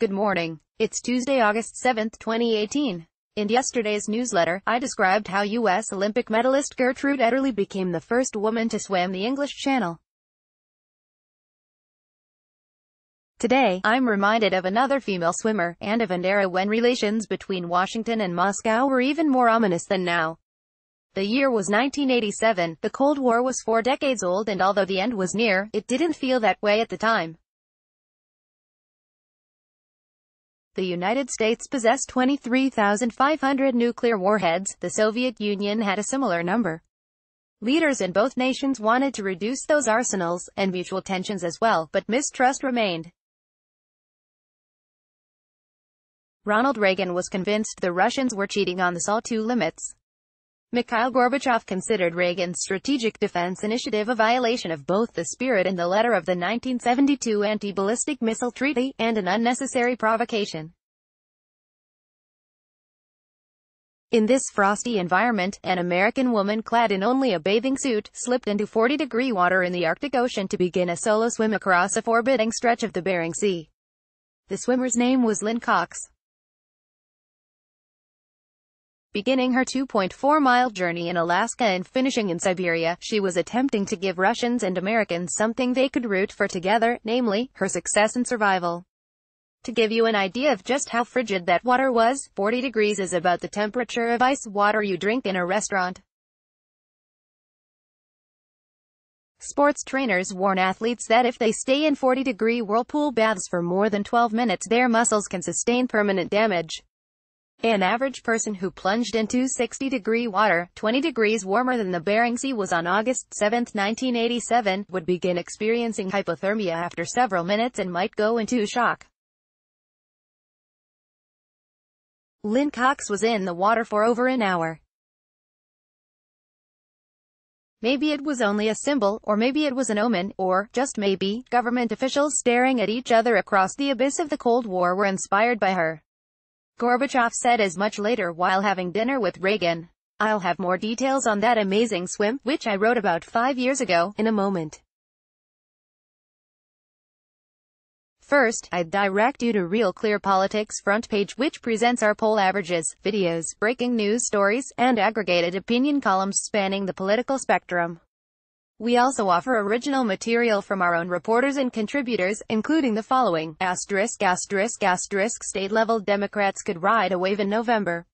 Good morning. It's Tuesday, August 7, 2018. In yesterday's newsletter, I described how U.S. Olympic medalist Gertrude Ederle became the first woman to swim the English Channel. Today, I'm reminded of another female swimmer, and of an era when relations between Washington and Moscow were even more ominous than now. The year was 1987, the Cold War was four decades old and although the end was near, it didn't feel that way at the time. The United States possessed 23,500 nuclear warheads, the Soviet Union had a similar number. Leaders in both nations wanted to reduce those arsenals, and mutual tensions as well, but mistrust remained. Ronald Reagan was convinced the Russians were cheating on the SALT II limits. Mikhail Gorbachev considered Reagan's Strategic Defense Initiative a violation of both the spirit and the letter of the 1972 Anti-Ballistic Missile Treaty, and an unnecessary provocation. In this frosty environment, an American woman clad in only a bathing suit, slipped into 40-degree water in the Arctic Ocean to begin a solo swim across a forbidding stretch of the Bering Sea. The swimmer's name was Lynne Cox. Beginning her 2.4-mile journey in Alaska and finishing in Siberia, she was attempting to give Russians and Americans something they could root for together, namely, her success and survival. To give you an idea of just how frigid that water was, 40 degrees is about the temperature of ice water you drink in a restaurant. Sports trainers warn athletes that if they stay in 40-degree whirlpool baths for more than 12 minutes their muscles can sustain permanent damage. An average person who plunged into 60-degree water, 20 degrees warmer than the Bering Sea was on August 7, 1987, would begin experiencing hypothermia after several minutes and might go into shock. Lynne Cox was in the water for over an hour. Maybe it was only a symbol, or maybe it was an omen, or, just maybe, government officials staring at each other across the abyss of the Cold War were inspired by her. Gorbachev said as much later while having dinner with Reagan. I'll have more details on that amazing swim, which I wrote about five years ago, in a moment. First, I'd direct you to Real Clear Politics front page which presents our poll averages, videos, breaking news stories, and aggregated opinion columns spanning the political spectrum. We also offer original material from our own reporters and contributors, including the following, asterisk asterisk asterisk state-level Democrats could ride a wave in November.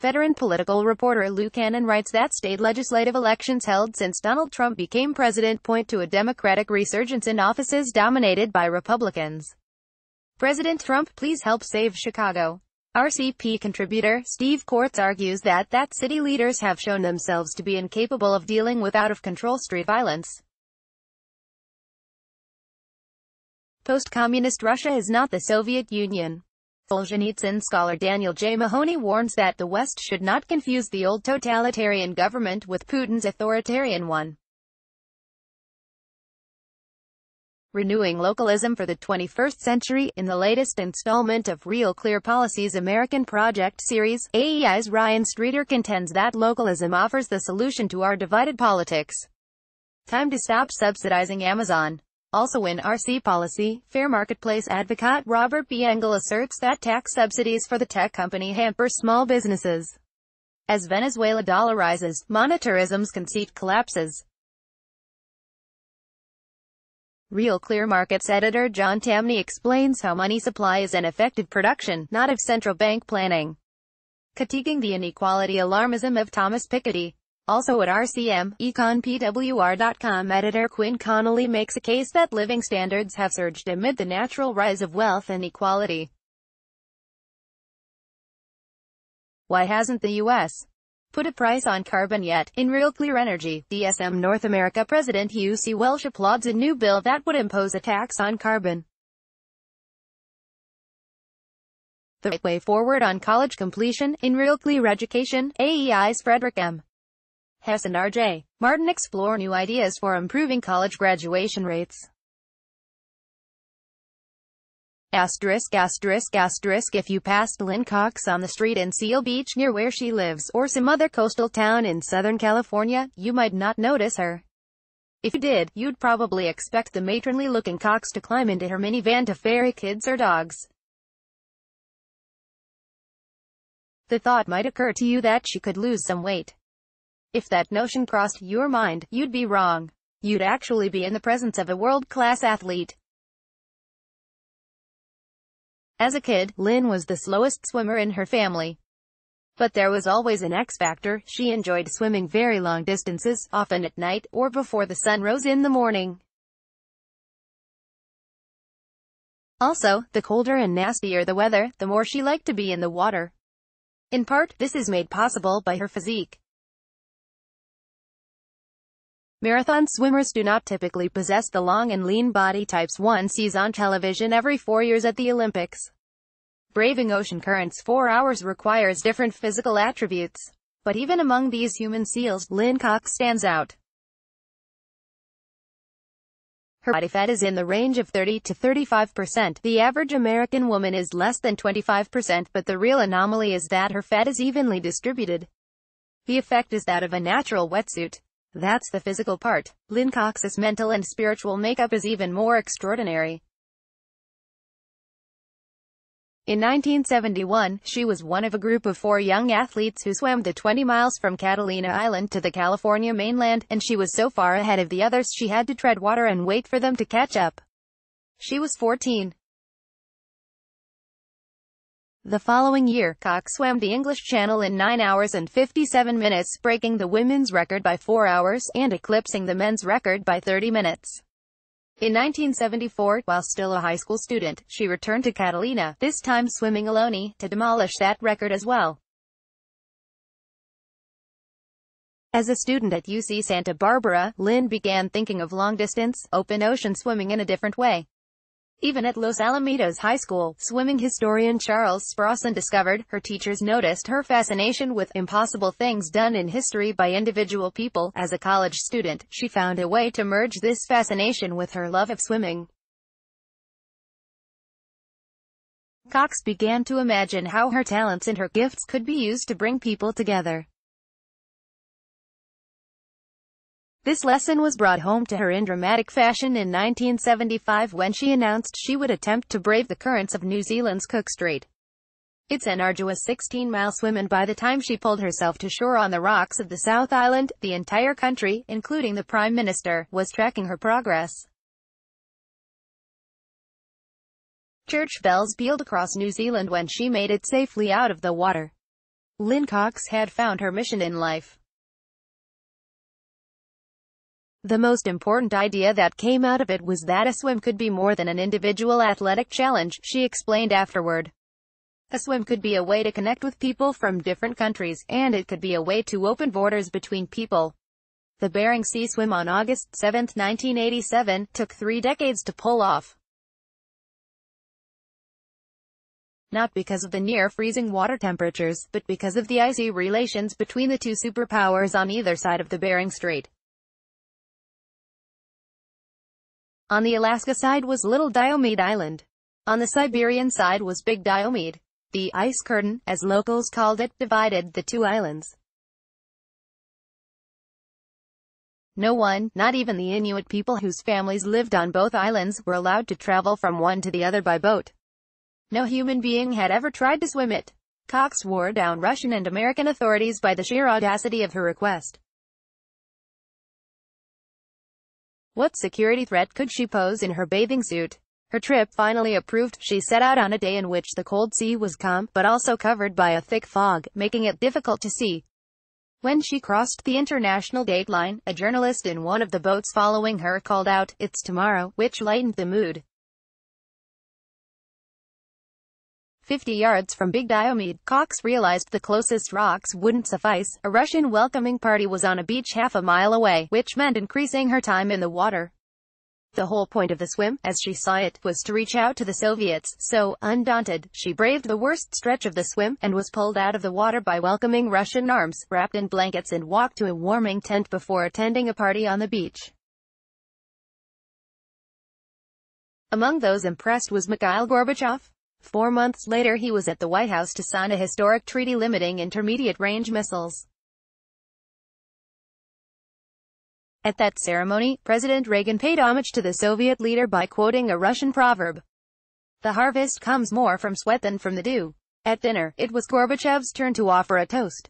Veteran political reporter Lou Cannon writes that state legislative elections held since Donald Trump became president point to a Democratic resurgence in offices dominated by Republicans. President Trump, please help save Chicago. RCP contributor, Steve Cortes argues that, that city leaders have shown themselves to be incapable of dealing with out-of-control street violence. Post-communist Russia is not the Soviet Union. Solzhenitsyn scholar Daniel J. Mahoney warns that the West should not confuse the old totalitarian government with Putin's authoritarian one. Renewing localism for the 21st century, in the latest installment of Real Clear Policy's American Project series, AEI's Ryan Streeter contends that localism offers the solution to our divided politics. Time to stop subsidizing Amazon. Also in RC policy, fair marketplace advocate Robert B. Engel asserts that tax subsidies for the tech company hamper small businesses. As Venezuela dollarizes, monetarism's conceit collapses. Real Clear Markets editor John Tamny explains how money supply is an effective production, not of central bank planning. Critiquing the inequality alarmism of Thomas Piketty. Also at RCM, econpwr.com editor Quinn Connolly makes a case that living standards have surged amid the natural rise of wealth and equality. Why hasn't the U.S put a price on carbon yet. In Real Clear Energy, DSM North America President Hugh C. Welsh applauds a new bill that would impose a tax on carbon. The right way forward on college completion, in Real Clear Education, AEI's Frederick M. Hess and R.J. Martin explore new ideas for improving college graduation rates. Asterisk asterisk asterisk if you passed Lynne Cox on the street in Seal Beach near where she lives, or some other coastal town in Southern California, you might not notice her. If you did, you'd probably expect the matronly-looking Cox to climb into her minivan to ferry kids or dogs. The thought might occur to you that she could lose some weight. If that notion crossed your mind, you'd be wrong. You'd actually be in the presence of a world-class athlete. As a kid, Lynne was the slowest swimmer in her family. But there was always an X factor, she enjoyed swimming very long distances, often at night, or before the sun rose in the morning. Also, the colder and nastier the weather, the more she liked to be in the water. In part, this is made possible by her physique. Marathon swimmers do not typically possess the long and lean body types one sees on television every four years at the Olympics. Braving ocean currents four hours requires different physical attributes. But even among these human seals, Lynne Cox stands out. Her body fat is in the range of 30 to 35%. The average American woman is less than 25%, but the real anomaly is that her fat is evenly distributed. The effect is that of a natural wetsuit. That's the physical part. Lynne Cox's mental and spiritual makeup is even more extraordinary. In 1971, she was one of a group of four young athletes who swam the 20 miles from Catalina Island to the California mainland, and she was so far ahead of the others she had to tread water and wait for them to catch up. She was 14. The following year, Cox swam the English Channel in 9 hours and 57 minutes, breaking the women's record by 4 hours, and eclipsing the men's record by 30 minutes. In 1974, while still a high school student, she returned to Catalina, this time swimming alone, to demolish that record as well. As a student at UC Santa Barbara, Lynne began thinking of long-distance, open ocean swimming in a different way. Even at Los Alamitos High School, swimming historian Charles Sprawson discovered, her teachers noticed her fascination with impossible things done in history by individual people. As a college student, she found a way to merge this fascination with her love of swimming. Cox began to imagine how her talents and her gifts could be used to bring people together. This lesson was brought home to her in dramatic fashion in 1975 when she announced she would attempt to brave the currents of New Zealand's Cook Strait. It's an arduous 16-mile swim and by the time she pulled herself to shore on the rocks of the South Island, the entire country, including the Prime Minister, was tracking her progress. Church bells pealed across New Zealand when she made it safely out of the water. Lynne Cox had found her mission in life. The most important idea that came out of it was that a swim could be more than an individual athletic challenge, she explained afterward. A swim could be a way to connect with people from different countries, and it could be a way to open borders between people. The Bering Sea swim on August 7, 1987, took three decades to pull off. Not because of the near-freezing water temperatures, but because of the icy relations between the two superpowers on either side of the Bering Strait. On the Alaska side was Little Diomede Island. On the Siberian side was Big Diomede. The ice curtain, as locals called it, divided the two islands. No one, not even the Inuit people whose families lived on both islands, were allowed to travel from one to the other by boat. No human being had ever tried to swim it. Cox wore down Russian and American authorities by the sheer audacity of her request. What security threat could she pose in her bathing suit? Her trip finally approved, she set out on a day in which the cold sea was calm, but also covered by a thick fog, making it difficult to see. When she crossed the international date line, a journalist in one of the boats following her called out, It's tomorrow, which lightened the mood. 50 yards from Big Diomede, Cox realized the closest rocks wouldn't suffice. A Russian welcoming party was on a beach half a mile away, which meant increasing her time in the water. The whole point of the swim, as she saw it, was to reach out to the Soviets, so, undaunted, she braved the worst stretch of the swim, and was pulled out of the water by welcoming Russian arms, wrapped in blankets and walked to a warming tent before attending a party on the beach. Among those impressed was Mikhail Gorbachev. Four months later he was at the White House to sign a historic treaty limiting intermediate-range missiles. At that ceremony, President Reagan paid homage to the Soviet leader by quoting a Russian proverb. The harvest comes more from sweat than from the dew. At dinner, it was Gorbachev's turn to offer a toast.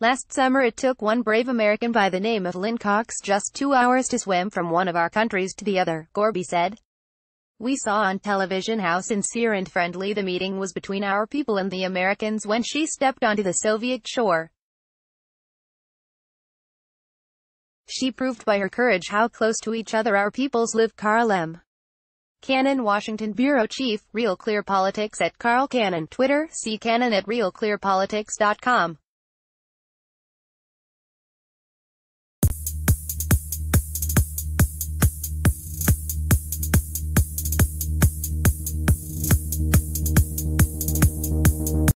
Last summer it took one brave American by the name of Lynne Cox just two hours to swim from one of our countries to the other, Gorby said. We saw on television how sincere and friendly the meeting was between our people and the Americans when she stepped onto the Soviet shore. She proved by her courage how close to each other our peoples live Carl M. Cannon Washington Bureau Chief, Real Clear Politics at Carl Cannon, Twitter, see Cannon at realclearpolitics.com.